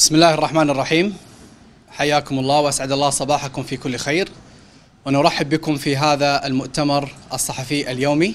بسم الله الرحمن الرحيم. حياكم الله وأسعد الله صباحكم في كل خير. ونرحب بكم في هذا المؤتمر الصحفي اليومي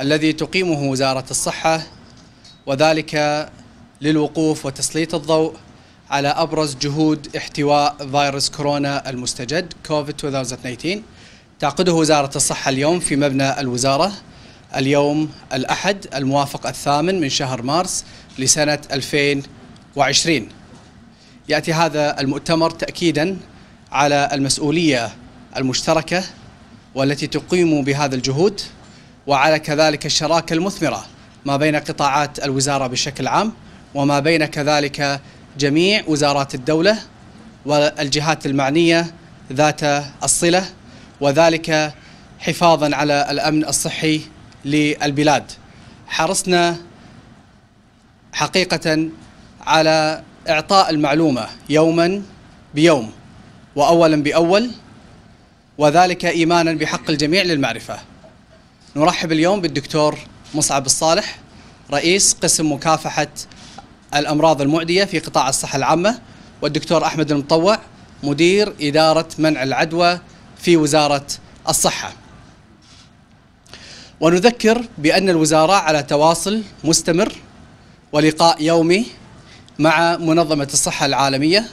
الذي تقيمه وزارة الصحة وذلك للوقوف وتسليط الضوء على أبرز جهود احتواء فيروس كورونا المستجد كوفيد 2019 تعقده وزارة الصحة اليوم في مبنى الوزارة اليوم الأحد الموافق الثامن من شهر مارس لسنة 2020 يأتي هذا المؤتمر تاكيدا على المسؤولية المشتركة والتي تقيم بهذا الجهود وعلى كذلك الشراكة المثمرة ما بين قطاعات الوزارة بشكل عام وما بين كذلك جميع وزارات الدولة والجهات المعنية ذات الصلة وذلك حفاظا على الأمن الصحي للبلاد. حرصنا حقيقه على إعطاء المعلومة يوما بيوم وأولا بأول وذلك إيمانا بحق الجميع للمعرفة. نرحب اليوم بالدكتور مصعب الصالح رئيس قسم مكافحة الأمراض المعدية في قطاع الصحة العامة والدكتور أحمد المطوع مدير إدارة منع العدوى في وزارة الصحة. ونذكر بأن الوزارة على تواصل مستمر ولقاء يومي مع منظمة الصحة العالمية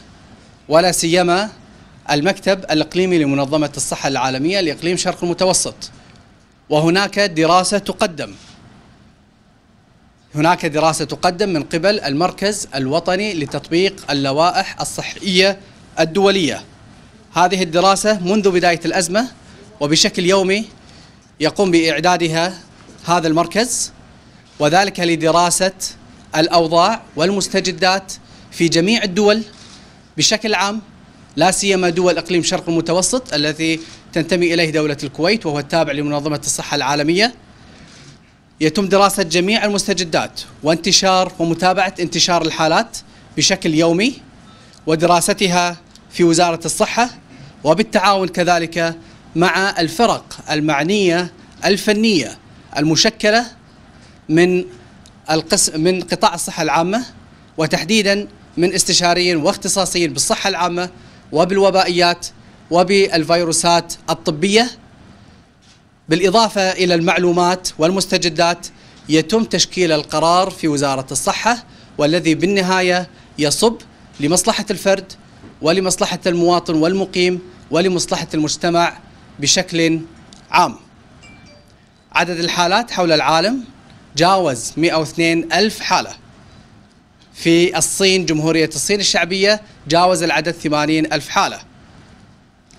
ولا سيما المكتب الإقليمي لمنظمة الصحة العالمية لإقليم شرق المتوسط. وهناك دراسة تقدم. هناك دراسة تقدم من قبل المركز الوطني لتطبيق اللوائح الصحية الدولية. هذه الدراسة منذ بداية الأزمة وبشكل يومي يقوم بإعدادها هذا المركز وذلك لدراسة الأوضاع والمستجدات في جميع الدول بشكل عام لا سيما دول إقليم شرق المتوسط الذي تنتمي إليه دولة الكويت وهو التابع لمنظمة الصحة العالمية. يتم دراسة جميع المستجدات وانتشار ومتابعة انتشار الحالات بشكل يومي ودراستها في وزارة الصحة وبالتعاون كذلك مع الفرق المعنية الفنية المشكلة من القسم من قطاع الصحة العامة وتحديدا من استشاريين واختصاصيين بالصحة العامة وبالوبائيات وبالفيروسات الطبية. بالإضافة إلى المعلومات والمستجدات يتم تشكيل القرار في وزارة الصحة والذي بالنهاية يصب لمصلحة الفرد ولمصلحة المواطن والمقيم ولمصلحة المجتمع بشكل عام. عدد الحالات حول العالم جاوز 102 ألف حالة. في الصين جمهورية الصين الشعبية جاوز العدد 80 ألف حالة.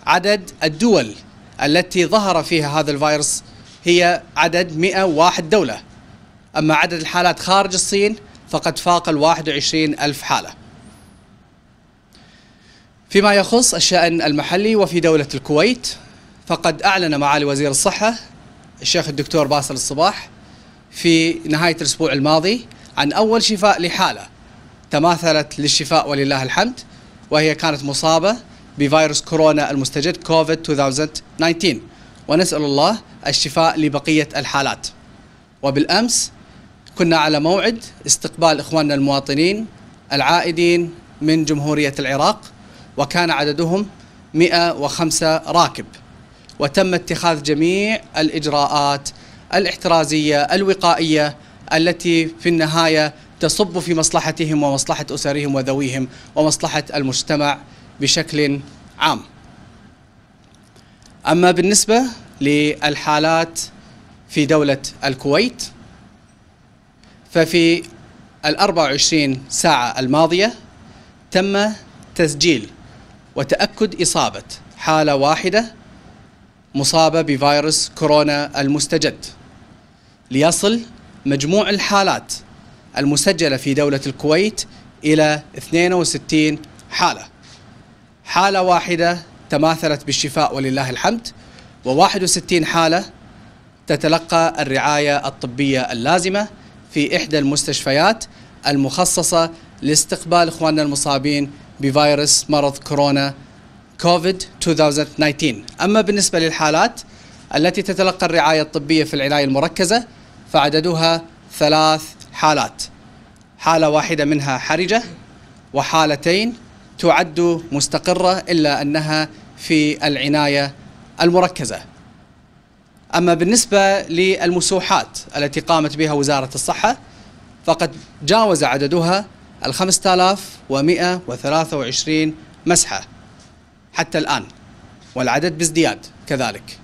عدد الدول التي ظهر فيها هذا الفيروس هي عدد 101 دولة. أما عدد الحالات خارج الصين فقد فاق ال 21 ألف حالة. فيما يخص الشأن المحلي وفي دولة الكويت فقد أعلن معالي وزير الصحة الشيخ الدكتور باسل الصباح في نهاية الأسبوع الماضي عن أول شفاء لحالة تماثلت للشفاء ولله الحمد وهي كانت مصابة بفيروس كورونا المستجد كوفيد 2019 ونسأل الله الشفاء لبقية الحالات. وبالأمس كنا على موعد استقبال إخواننا المواطنين العائدين من جمهورية العراق وكان عددهم 105 راكب. وتم اتخاذ جميع الإجراءات الاحترازية الوقائية التي في النهاية تصب في مصلحتهم ومصلحة أسرهم وذويهم ومصلحة المجتمع بشكل عام. أما بالنسبة للحالات في دولة الكويت ففي ال 24 ساعة الماضية تم تسجيل وتأكد إصابة حالة واحدة مصابة بفيروس كورونا المستجد. ليصل مجموع الحالات المسجلة في دولة الكويت إلى 62 حالة. حالة واحدة تماثلت بالشفاء ولله الحمد و61 حالة تتلقى الرعاية الطبية اللازمة في إحدى المستشفيات المخصصة لاستقبال إخواننا المصابين بفيروس مرض كورونا كوفيد 2019 أما بالنسبة للحالات التي تتلقى الرعاية الطبية في العناية المركزة فعددها ثلاث حالات. حالة واحدة منها حرجة وحالتين تعد مستقرة إلا أنها في العناية المركزة. أما بالنسبة للمسوحات التي قامت بها وزارة الصحة فقد جاوز عددها ال 5123 مسحة حتى الآن والعدد بازدياد كذلك.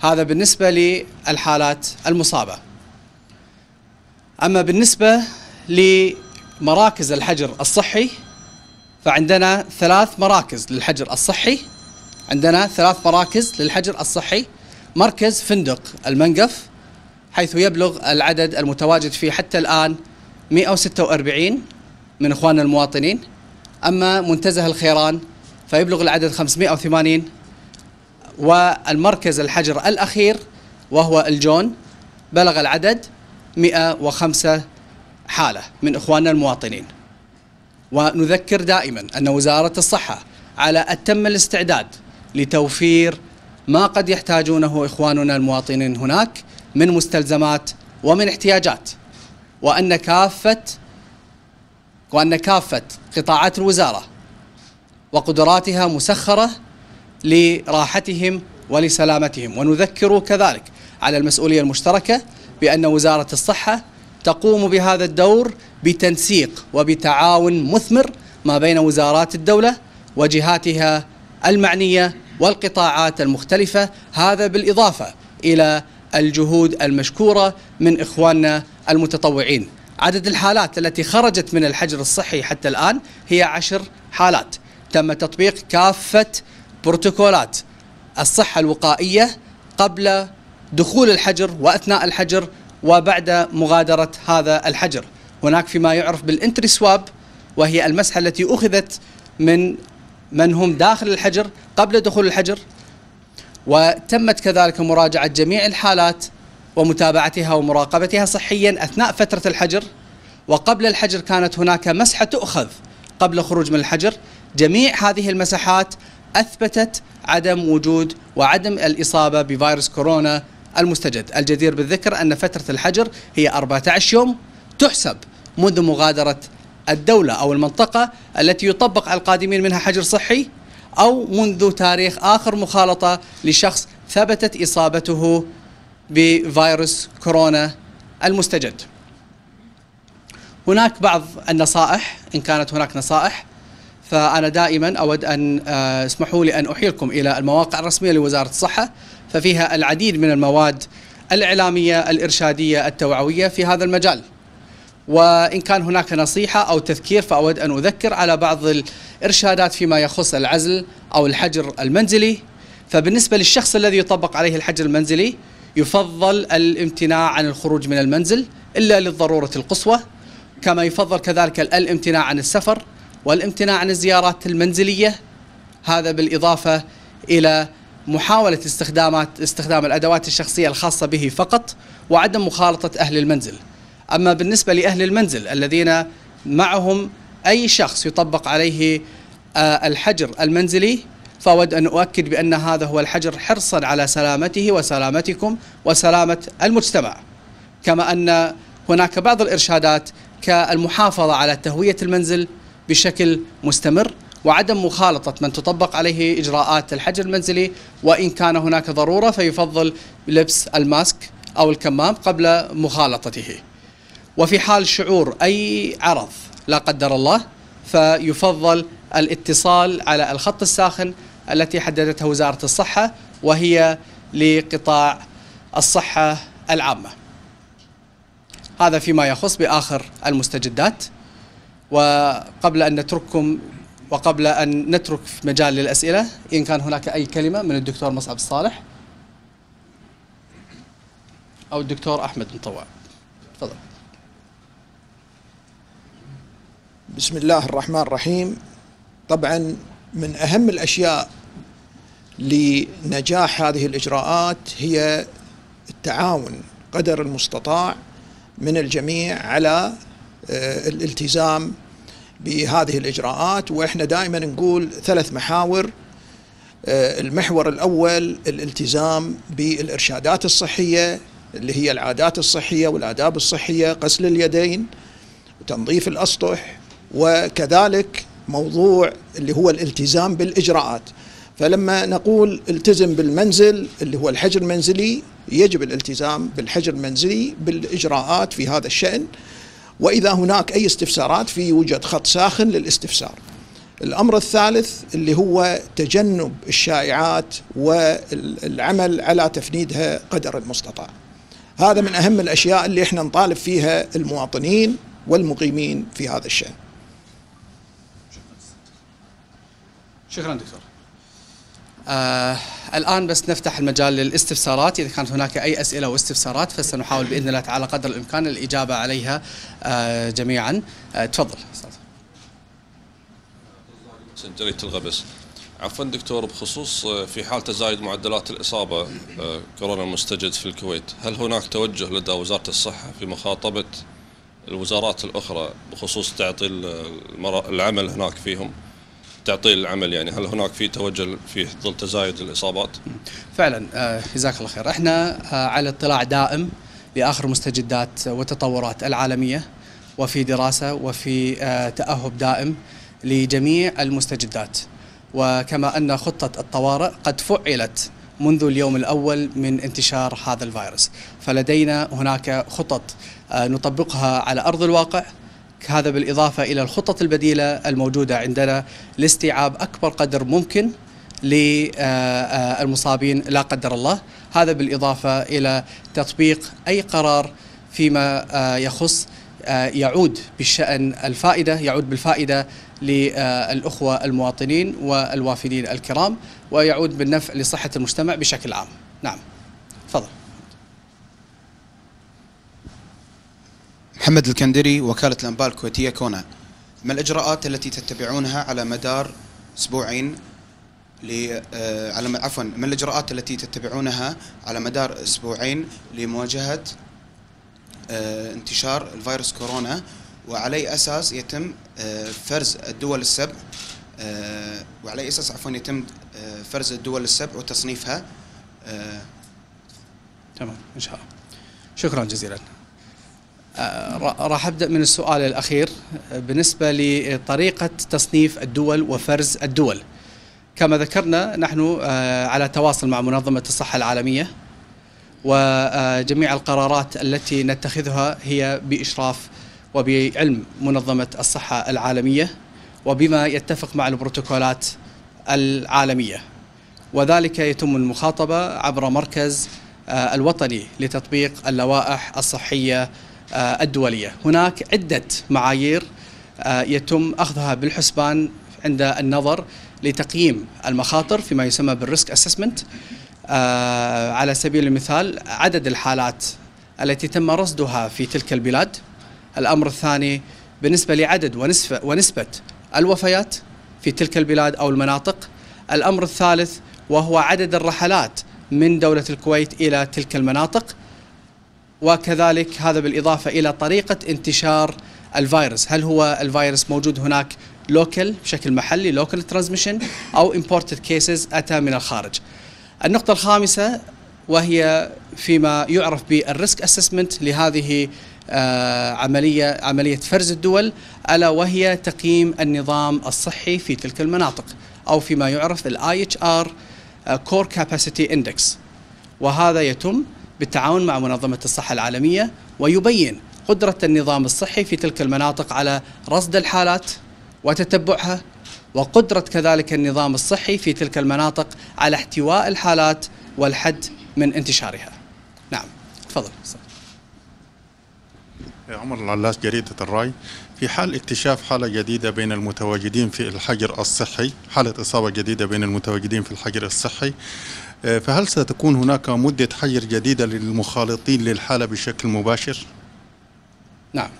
هذا بالنسبة للحالات المصابة. أما بالنسبة لمراكز الحجر الصحي فعندنا ثلاث مراكز للحجر الصحي. عندنا ثلاث مراكز للحجر الصحي. مركز فندق المنقف حيث يبلغ العدد المتواجد فيه حتى الآن 146 من إخواننا المواطنين. أما منتزه الخيران فيبلغ العدد 580 والمركز الحجر الأخير وهو الجون بلغ العدد 105 حالة من إخواننا المواطنين. ونذكر دائما أن وزارة الصحة على أتم الاستعداد لتوفير ما قد يحتاجونه إخواننا المواطنين هناك من مستلزمات ومن احتياجات وأن كافة وأن كافة قطاعات الوزارة وقدراتها مسخرة لراحتهم ولسلامتهم. ونذكر كذلك على المسؤولية المشتركة بأن وزارة الصحة تقوم بهذا الدور بتنسيق وبتعاون مثمر ما بين وزارات الدولة وجهاتها المعنية والقطاعات المختلفة هذا بالإضافة إلى الجهود المشكورة من إخواننا المتطوعين. عدد الحالات التي خرجت من الحجر الصحي حتى الآن هي عشر حالات. تم تطبيق كافة بروتوكولات الصحة الوقائية قبل دخول الحجر وأثناء الحجر وبعد مغادرة هذا الحجر. هناك فيما يعرف بالانتري سواب وهي المسحة التي أخذت من من هم داخل الحجر قبل دخول الحجر وتمت كذلك مراجعة جميع الحالات ومتابعتها ومراقبتها صحيا أثناء فترة الحجر. وقبل الحجر كانت هناك مسحة تؤخذ قبل الخروج من الحجر. جميع هذه المساحات أثبتت عدم وجود وعدم الإصابة بفيروس كورونا المستجد. الجدير بالذكر أن فترة الحجر هي 14 يوم تحسب منذ مغادرة الدولة أو المنطقة التي يطبق على القادمين منها حجر صحي أو منذ تاريخ آخر مخالطة لشخص ثبتت إصابته بفيروس كورونا المستجد. هناك بعض النصائح إن كانت هناك نصائح فأنا دائما أود أن آه، اسمحوا لي أن أحيلكم إلى المواقع الرسمية لوزارة الصحة ففيها العديد من المواد الإعلامية الإرشادية التوعوية في هذا المجال. وإن كان هناك نصيحة أو تذكير فأود أن أذكر على بعض الإرشادات فيما يخص العزل أو الحجر المنزلي. فبالنسبة للشخص الذي يطبق عليه الحجر المنزلي يفضل الامتناع عن الخروج من المنزل إلا للضرورة القصوى. كما يفضل كذلك الامتناع عن السفر والامتناع عن الزيارات المنزلية هذا بالإضافة إلى محاولة استخدامات استخدام الأدوات الشخصية الخاصة به فقط وعدم مخالطة أهل المنزل. أما بالنسبة لأهل المنزل الذين معهم أي شخص يطبق عليه آه، الحجر المنزلي فأود أن أؤكد بأن هذا هو الحجر حرصا على سلامته وسلامتكم وسلامة المجتمع. كما أن هناك بعض الإرشادات كالمحافظة على تهوية المنزل بشكل مستمر وعدم مخالطة من تطبق عليه إجراءات الحجر المنزلي وإن كان هناك ضرورة فيفضل لبس الماسك أو الكمام قبل مخالطته. وفي حال شعور أي عرض لا قدر الله فيفضل الاتصال على الخط الساخن التي حددتها وزارة الصحة وهي لقطاع الصحة العامة. هذا فيما يخص بآخر المستجدات. وقبل أن نترككم وقبل أن نترك مجال للأسئلة إن كان هناك أي كلمة من الدكتور مصعب الصالح أو الدكتور أحمد مطوع. تفضل. بسم الله الرحمن الرحيم. طبعا من أهم الأشياء لنجاح هذه الإجراءات هي التعاون قدر المستطاع من الجميع على الالتزام بهذه الإجراءات وإحنا دائما نقول ثلاث محاور. آه، المحور الأول الالتزام بالإرشادات الصحية اللي هي العادات الصحية والآداب الصحية غسل اليدين وتنظيف الأسطح وكذلك موضوع اللي هو الالتزام بالإجراءات. فلما نقول التزم بالمنزل اللي هو الحجر المنزلي يجب الالتزام بالحجر المنزلي بالإجراءات في هذا الشأن. وإذا هناك أي استفسارات في يوجد خط ساخن للاستفسار. الأمر الثالث اللي هو تجنب الشائعات والعمل على تفنيدها قدر المستطاع. هذا من أهم الأشياء اللي إحنا نطالب فيها المواطنين والمقيمين في هذا الشأن. شكرا دكتور. آه الآن بس نفتح المجال للاستفسارات. إذا كانت هناك أي أسئلة واستفسارات فسنحاول بإذن الله تعالى قدر الإمكان الإجابة عليها آه جميعا. آه تفضل. جريدة الغبس. عفوا دكتور بخصوص آه، في حال تزايد معدلات الإصابة آه، كورونا المستجد في الكويت هل هناك توجه لدى وزارة الصحة في مخاطبة الوزارات الأخرى بخصوص تعطيل العمل هناك فيهم؟ تعطيل العمل يعني. هل هناك في توجه في ظل تزايد الإصابات؟ فعلا آه جزاك الله خير. إحنا آه على اطلاع دائم لآخر مستجدات والتطورات العالمية وفي دراسة وفي آه تأهب دائم لجميع المستجدات. وكما أن خطة الطوارئ قد فعلت منذ اليوم الأول من انتشار هذا الفيروس. فلدينا هناك خطط نطبقها على أرض الواقع هذا بالإضافة إلى الخطط البديلة الموجودة عندنا لاستيعاب أكبر قدر ممكن للمصابين لا قدر الله. هذا بالإضافة إلى تطبيق أي قرار فيما يخص يعود بالشأن الفائدة يعود بالفائدة للأخوة المواطنين والوافدين الكرام ويعود بالنفع لصحة المجتمع بشكل عام. نعم تفضل محمد الكندري وكالة الأنباء الكويتية كونا. ما الإجراءات التي تتبعونها على مدار أسبوعين آه، على عفوا ما الإجراءات التي تتبعونها على مدار أسبوعين لمواجهة آه، انتشار الفيروس كورونا؟ وعلى أي أساس يتم آه، فرز الدول السبع وعلى أي أساس عفوا يتم فرز الدول السبع وتصنيفها؟ تمام إن شاء الله. شكرا جزيلا. راح أبدأ من السؤال الأخير. آه، بالنسبة لطريقة تصنيف الدول وفرز الدول. كما ذكرنا نحن آه، على تواصل مع منظمة الصحة العالمية وجميع القرارات التي نتخذها هي بإشراف وبعلم منظمة الصحة العالمية وبما يتفق مع البروتوكولات العالمية. وذلك يتم المخاطبة عبر مركز آه، الوطني لتطبيق اللوائح الصحية آه، الدولية. هناك عدة معايير آه، يتم أخذها بالحسبان عند النظر لتقييم المخاطر فيما يسمى بال risk assessment على سبيل المثال عدد الحالات التي تم رصدها في تلك البلاد. الأمر الثاني بالنسبة لعدد ونسبة, ونسبة الوفيات في تلك البلاد أو المناطق. الأمر الثالث وهو عدد الرحلات من دولة الكويت إلى تلك المناطق. وكذلك هذا بالإضافة إلى طريقة انتشار الفيروس. هل هو الفيروس موجود هناك local بشكل محلي local transmission أو imported cases أتى من الخارج؟ النقطة الخامسة وهي فيما يعرف بال risk assessment لهذه آه، عملية عملية فرز الدول ألا وهي تقييم النظام الصحي في تلك المناطق أو فيما يعرف ال IHR core capacity index وهذا يتم بالتعاون مع منظمة الصحة العالمية ويبين قدرة النظام الصحي في تلك المناطق على رصد الحالات وتتبعها وقدرة كذلك النظام الصحي في تلك المناطق على احتواء الحالات والحد من انتشارها. نعم تفضل. عمر العلاش جريدة الرأي. في حال اكتشاف حالة جديدة بين المتواجدين في الحجر الصحي حالة إصابة جديدة بين المتواجدين في الحجر الصحي آه، فهل ستكون هناك مدة حجر جديدة للمخالطين للحالة بشكل مباشر؟ نعم.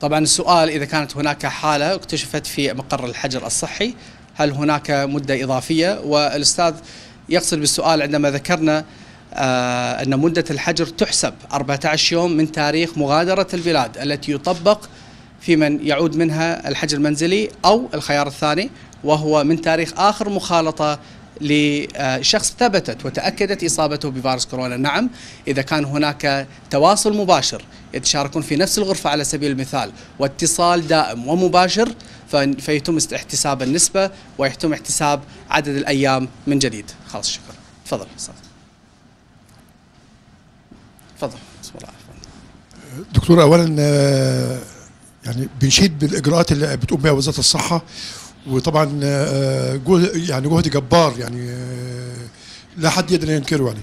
طبعا السؤال إذا كانت هناك حالة اكتشفت في مقر الحجر الصحي هل هناك مدة إضافية؟ والأستاذ يقصد بالسؤال عندما ذكرنا أن مدة الحجر تحسب 14 يوم من تاريخ مغادرة البلاد التي يطبق في من يعود منها الحجر المنزلي أو الخيار الثاني وهو من تاريخ آخر مخالطة لشخص ثبتت وتأكدت إصابته بفيروس كورونا. نعم إذا كان هناك تواصل مباشر يتشاركون في نفس الغرفة على سبيل المثال واتصال دائم ومباشر فيتم احتساب النسبة ويتم احتساب عدد الأيام من جديد. خلاص شكرا. تفضل تفضل. دكتور اولا آه، يعني بنشيد بالإجراءات اللي بتقوم بها وزارة الصحة وطبعا آه، جهد يعني جهد جبار يعني آه، لا حد يقدر ينكره يعني.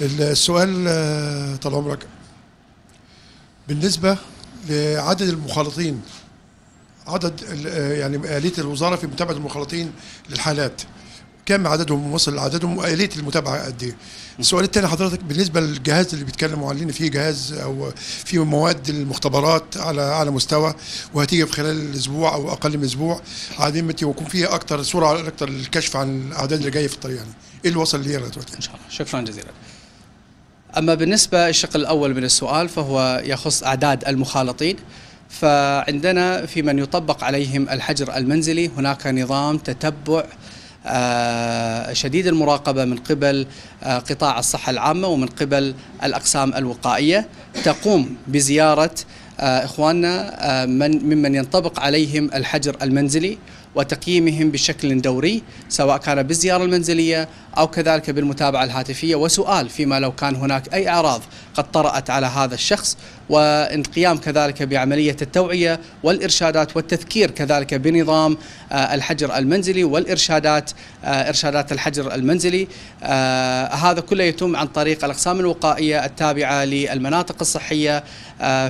السؤال طال عمرك. بالنسبة لعدد المخالطين عدد يعني آلية الوزارة في متابعة المخالطين للحالات كم عددهم وصل عددهم وآلية المتابعة قد إيه؟ السؤال الثاني حضرتك بالنسبة للجهاز اللي بيتكلموا عليه فيه جهاز أو فيه مواد المختبرات على أعلى مستوى وهتيجي في خلال أسبوع أو أقل من أسبوع عادين متى ويكون فيها أكتر سرعة أكتر الكشف عن الأعداد اللي جاية في الطريق يعني. إيه اللي وصل ليه دلوقتي؟ إن شاء الله. شكرا جزيلا. أما بالنسبة الشق الأول من السؤال فهو يخص أعداد المخالطين فعندنا في من يطبق عليهم الحجر المنزلي هناك نظام تتبع شديد المراقبة من قبل آه، قطاع الصحة العامة ومن قبل الأقسام الوقائية. تقوم بزيارة آه، إخواننا آه، من ممن ينطبق عليهم الحجر المنزلي. وتقييمهم بشكل دوري سواء كان بالزيارة المنزلية أو كذلك بالمتابعة الهاتفية. وسؤال فيما لو كان هناك أي أعراض قد طرأت على هذا الشخص والقيام كذلك بعملية التوعية والإرشادات والتذكير كذلك بنظام آه، الحجر المنزلي والإرشادات آه، إرشادات الحجر المنزلي. آه، هذا كله يتم عن طريق الأقسام الوقائية التابعة للمناطق الصحية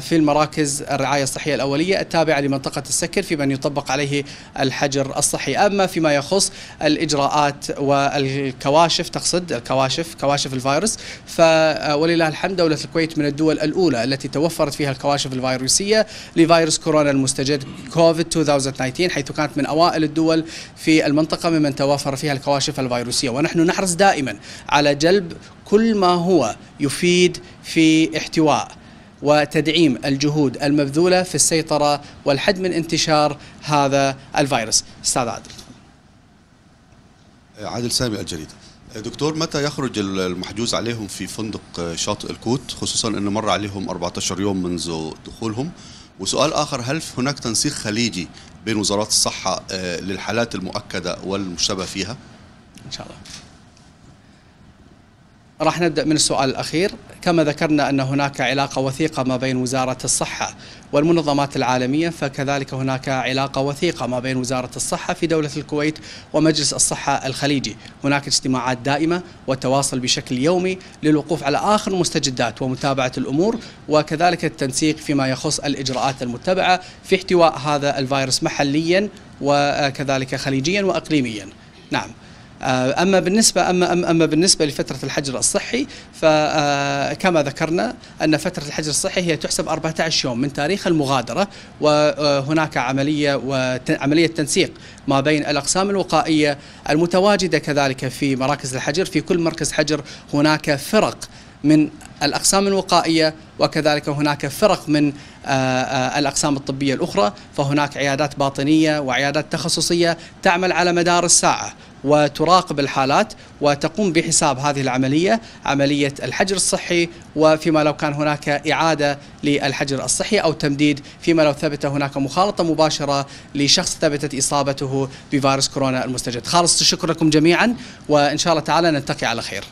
في المراكز الرعاية الصحية الأولية التابعة لمنطقة السكر في من يطبق عليه الحجر الصحي. أما فيما يخص الإجراءات والكواشف تقصد الكواشف كواشف الفيروس فولله الحمد دولة الكويت من الدول الأولى التي توفرت فيها الكواشف الفيروسية لفيروس كورونا المستجد كوفيد 2019 حيث كانت من أوائل الدول في المنطقة ممن توفر فيها الكواشف الفيروسية. ونحن نحرص دائما على جلب كل ما هو يفيد في احتواء وتدعيم الجهود المبذولة في السيطرة والحد من انتشار هذا الفيروس. أستاذ عادل. عادل سامي الجريدة دكتور متى يخرج المحجوز عليهم في فندق شاطئ الكوت؟ خصوصا أنه مر عليهم 14 يوم منذ دخولهم. وسؤال آخر هل هناك تنسيق خليجي بين وزارات الصحة للحالات المؤكدة والمشتبه فيها؟ إن شاء الله. راح نبدأ من السؤال الأخير. كما ذكرنا أن هناك علاقة وثيقة ما بين وزارة الصحة والمنظمات العالمية فكذلك هناك علاقة وثيقة ما بين وزارة الصحة في دولة الكويت ومجلس الصحة الخليجي. هناك اجتماعات دائمة وتواصل بشكل يومي للوقوف على آخر المستجدات ومتابعة الأمور وكذلك التنسيق فيما يخص الإجراءات المتبعة في احتواء هذا الفيروس محليا وكذلك خليجيا وإقليميا. نعم. أما بالنسبة اما اما بالنسبة لفترة الحجر الصحي فكما ذكرنا أن فترة الحجر الصحي هي تحسب 14 يوم من تاريخ المغادرة وهناك عملية وعمليه تنسيق ما بين الأقسام الوقائية المتواجدة كذلك في مراكز الحجر. في كل مركز حجر هناك فرق من الأقسام الوقائية وكذلك هناك فرق من آه، آه، الأقسام الطبية الأخرى فهناك عيادات باطنية وعيادات تخصصية تعمل على مدار الساعة. وتراقب الحالات وتقوم بحساب هذه العملية عملية الحجر الصحي وفيما لو كان هناك إعادة للحجر الصحي أو تمديد فيما لو ثبت هناك مخالطة مباشرة لشخص ثبتت إصابته بفيروس كورونا المستجد. خالص الشكر لكم جميعا وإن شاء الله تعالى نلتقي على خير.